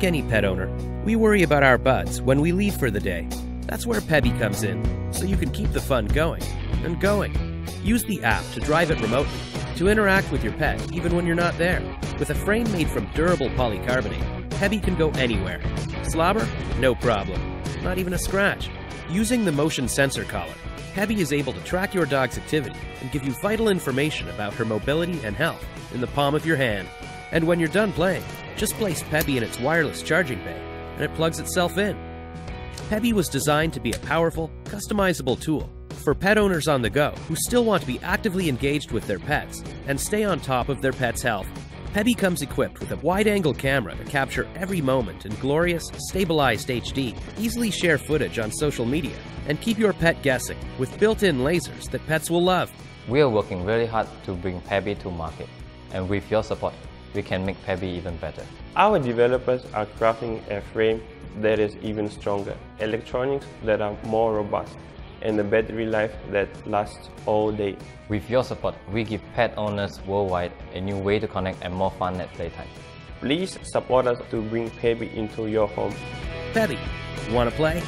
Like any pet owner, we worry about our buds when we leave for the day. That's where Pebby comes in, so you can keep the fun going and going. Use the app to drive it remotely, to interact with your pet even when you're not there. With a frame made from durable polycarbonate, Pebby can go anywhere. Slobber? No problem. Not even a scratch. Using the motion sensor collar, Pebby is able to track your dog's activity and give you vital information about her mobility and health in the palm of your hand. And when you're done playing, just place Pebby in its wireless charging bay and it plugs itself in. Pebby was designed to be a powerful, customizable tool for pet owners on the go who still want to be actively engaged with their pets and stay on top of their pet's health. Pebby comes equipped with a wide angle camera to capture every moment in glorious, stabilized HD, easily share footage on social media, and keep your pet guessing with built in lasers that pets will love. We are working very hard to bring Pebby to market, and with your support, we can make Pebby even better. Our developers are crafting a frame that is even stronger, electronics that are more robust, and a battery life that lasts all day. With your support, we give pet owners worldwide a new way to connect and more fun at playtime. Please support us to bring Pebby into your home. Pebby, wanna play?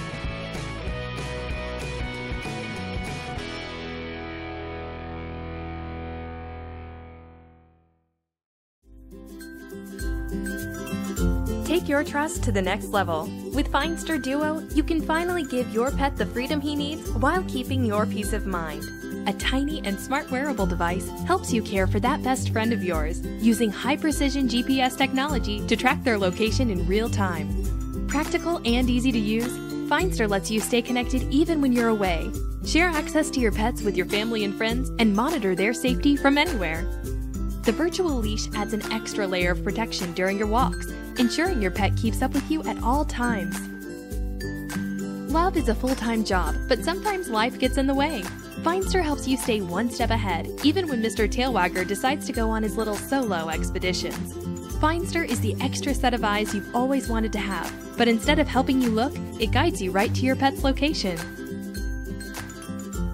Take your trust to the next level. With Findster Duo, you can finally give your pet the freedom he needs while keeping your peace of mind. A tiny and smart wearable device helps you care for that best friend of yours using high precision GPS technology to track their location in real time. Practical and easy to use, Findster lets you stay connected even when you're away. Share access to your pets with your family and friends and monitor their safety from anywhere. The virtual leash adds an extra layer of protection during your walks, ensuring your pet keeps up with you at all times. Love is a full time job, but sometimes life gets in the way. Findster helps you stay one step ahead, even when Mr. Tailwagger decides to go on his little solo expeditions. Findster is the extra set of eyes you've always wanted to have, but instead of helping you look, it guides you right to your pet's location.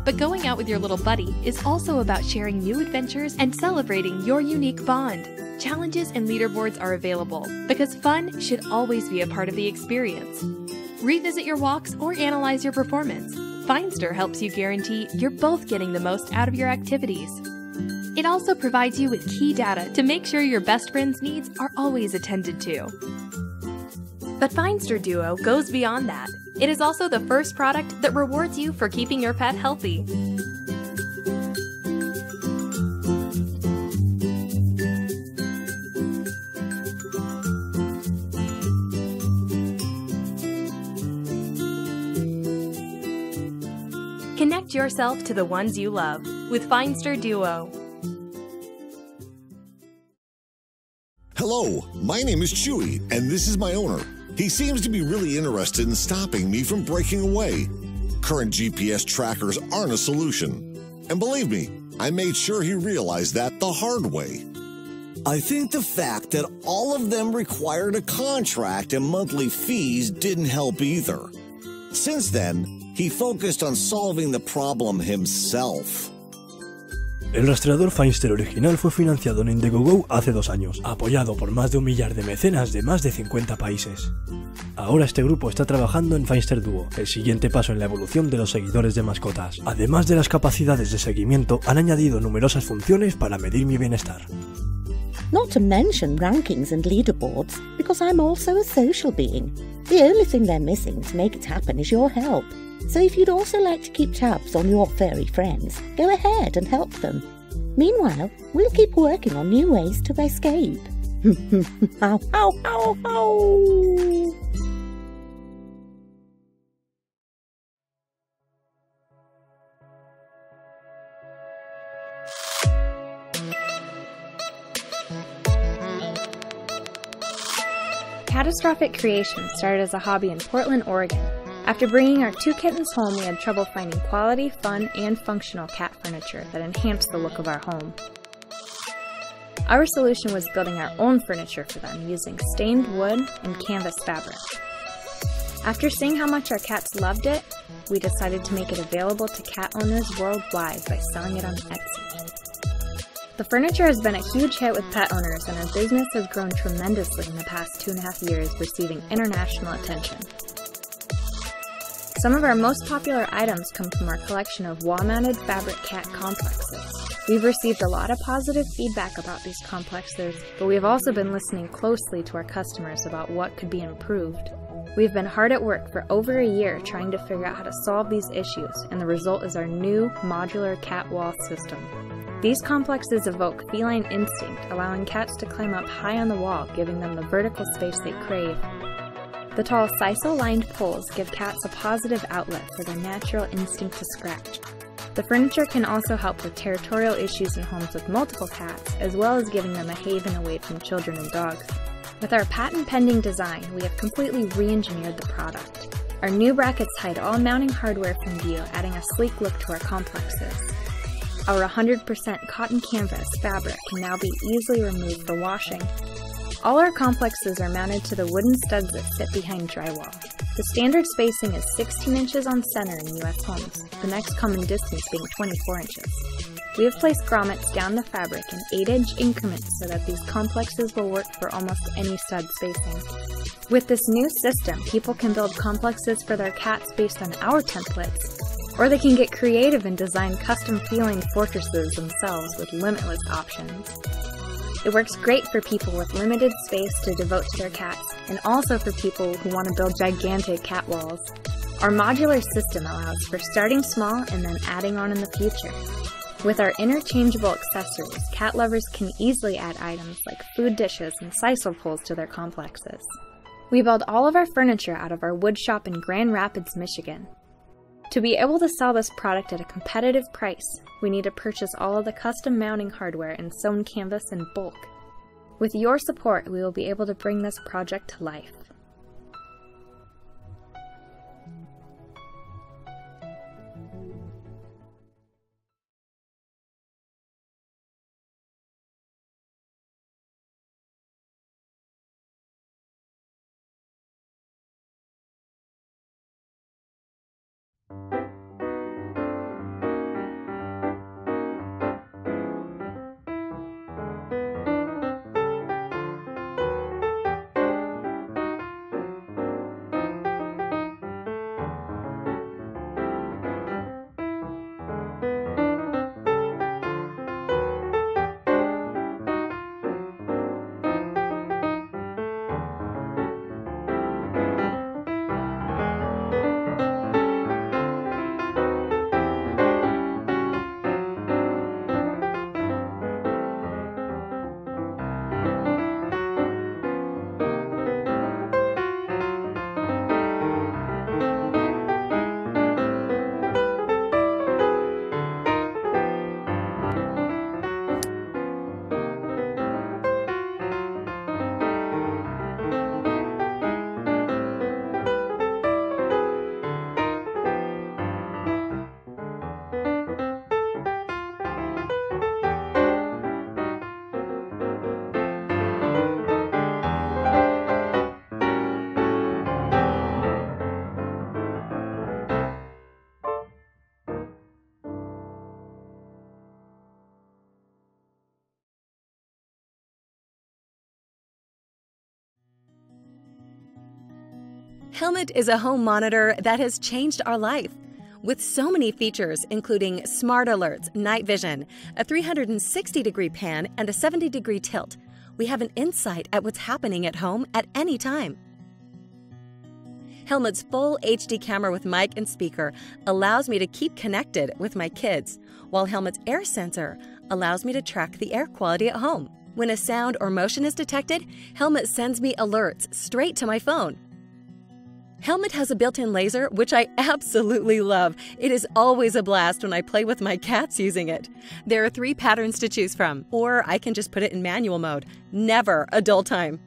But going out with your little buddy is also about sharing new adventures and celebrating your unique bond. Challenges and leaderboards are available because fun should always be a part of the experience. Revisit your walks or analyze your performance. Findster helps you guarantee you're both getting the most out of your activities. It also provides you with key data to make sure your best friend's needs are always attended to. But Findster Duo goes beyond that. It is also the first product that rewards you for keeping your pet healthy. Connect yourself to the ones you love with Findster Duo. Hello, my name is Chewy, and this is my owner. He seems to be really interested in stopping me from breaking away. Current GPS trackers aren't a solution. And believe me, I made sure he realized that the hard way. I think the fact that all of them required a contract and monthly fees didn't help either. Since then, he focused on solving the problem himself. El rastreador Feinster original fue financiado en Indiegogo hace dos años, apoyado por más de un millar de mecenas de más de 50 países. Ahora este grupo está trabajando en Feinster Duo, el siguiente paso en la evolución de los seguidores de mascotas. Además de las capacidades de seguimiento, han añadido numerosas funciones para medir mi bienestar. Not to mention rankings and leaderboards, because I'm also a social being. The only thing they're missing to make it happen is your help. So if you'd also like to keep tabs on your furry friends, go ahead and help them. Meanwhile, we'll keep working on new ways to escape. ow, ow, ow, ow! Catastrophic Creation started as a hobby in Portland, Oregon. After bringing our two kittens home, we had trouble finding quality, fun, and functional cat furniture that enhanced the look of our home. Our solution was building our own furniture for them using stained wood and canvas fabric. After seeing how much our cats loved it, we decided to make it available to cat owners worldwide by selling it on Etsy. The furniture has been a huge hit with pet owners, and our business has grown tremendously in the past two and a half years, receiving international attention. Some of our most popular items come from our collection of wall-mounted fabric cat complexes. We've received a lot of positive feedback about these complexes, but we have also been listening closely to our customers about what could be improved. We've been hard at work for over a year trying to figure out how to solve these issues, and the result is our new modular cat wall system. These complexes evoke feline instinct, allowing cats to climb up high on the wall, giving them the vertical space they crave. The tall sisal-lined poles give cats a positive outlet for their natural instinct to scratch. The furniture can also help with territorial issues in homes with multiple cats, as well as giving them a haven away from children and dogs. With our patent-pending design, we have completely re-engineered the product. Our new brackets hide all mounting hardware from view, adding a sleek look to our complexes. Our 100% cotton canvas fabric can now be easily removed for washing. All our complexes are mounted to the wooden studs that sit behind drywall. The standard spacing is 16 inches on center in US homes, the next common distance being 24 inches. We have placed grommets down the fabric in 8-inch increments so that these complexes will work for almost any stud spacing. With this new system, people can build complexes for their cats based on our templates, or they can get creative and design custom feeling fortresses themselves with limitless options. It works great for people with limited space to devote to their cats, and also for people who want to build gigantic cat walls. Our modular system allows for starting small and then adding on in the future. With our interchangeable accessories, cat lovers can easily add items like food dishes and sisal poles to their complexes. We build all of our furniture out of our wood shop in Grand Rapids, Michigan. To be able to sell this product at a competitive price, we need to purchase all of the custom mounting hardware and sewn canvas in bulk. With your support, we will be able to bring this project to life. Helmet is a home monitor that has changed our life. With so many features, including smart alerts, night vision, a 360 degree pan, and a 70 degree tilt, we have an insight at what's happening at home at any time. Helmet's full HD camera with mic and speaker allows me to keep connected with my kids, while Helmet's air sensor allows me to track the air quality at home. When a sound or motion is detected, Helmet sends me alerts straight to my phone. Helmet has a built-in laser, which I absolutely love. It is always a blast when I play with my cats using it. There are three patterns to choose from, or I can just put it in manual mode. Never a dull time.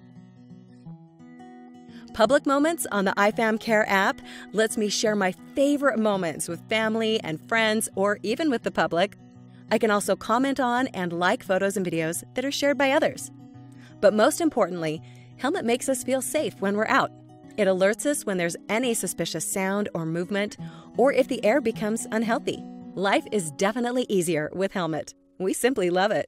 Public Moments on the iFam Care app lets me share my favorite moments with family and friends or even with the public. I can also comment on and like photos and videos that are shared by others. But most importantly, Helmet makes us feel safe when we're out. It alerts us when there's any suspicious sound or movement, or if the air becomes unhealthy. Life is definitely easier with Helmet. We simply love it.